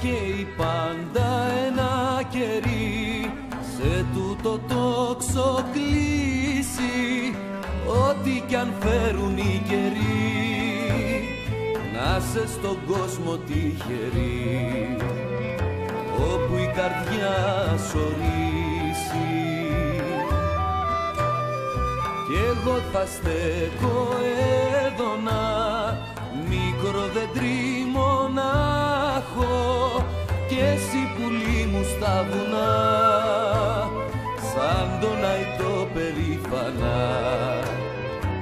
καίει πάντα ένα κερί. Σε τούτο το ξοκλήσει ό,τι κι αν φέρουν οι καιροί. Να σε στον κόσμο τυχερή όπου η καρδιά σωρίσει κι εγώ θα στέκω και εσύ πουλί μου στα βουνά σαν τον αϊτό περήφανα.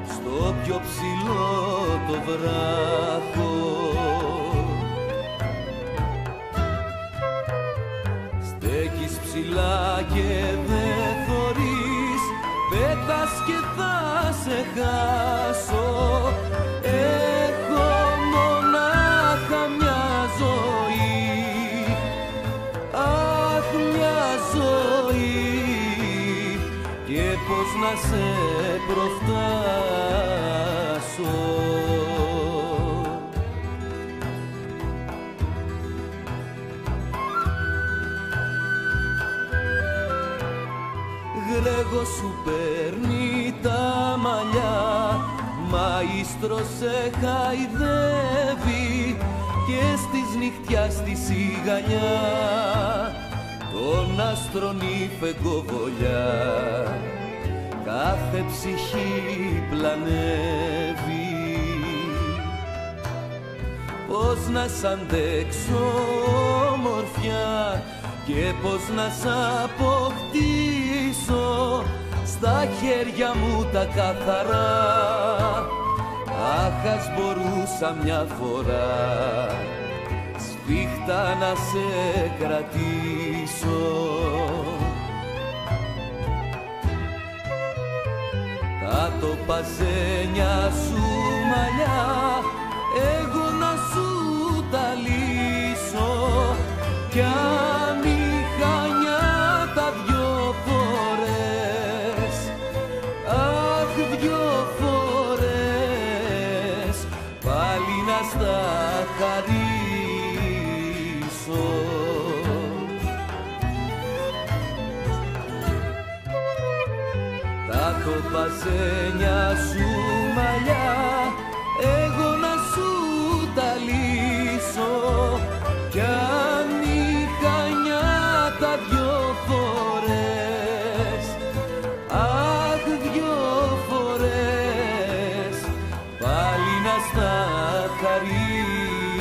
Στο πιο ψηλό το βράχο. Στέκεις ψηλά και δεν θωρείς πέτας και θα σε χάσω Και πως να σε προφτάσω. Γρέγο σου παίρνει τα μαλλιά Μαΐστρος σε χαϊδεύει Και στις νυχτιάς στη σιγανιά. Τον άστρον η φεγγοβολιά Κάθε ψυχή πλανεύει. Πώς να σ' αντέξω ομορφιά και πώς να σ' αποκτήσω στα χέρια μου τα καθαρά. Αχ, ας μπορούσα μια φορά σφίχτα να σε κρατήσω Τα το παζένια σου μαλλιά. Εγώ να σου τα λύσω. Κι αν είχα νιάτα δυο φορές αχ δυο φορές πάλι να στα Τα κοπαζένια σου μαλλιά. Εγώ να σου τα λύσω. Κι αν είχα νιάτα δυο φορές αχ δυο φορές πάλι να στα χαρίσω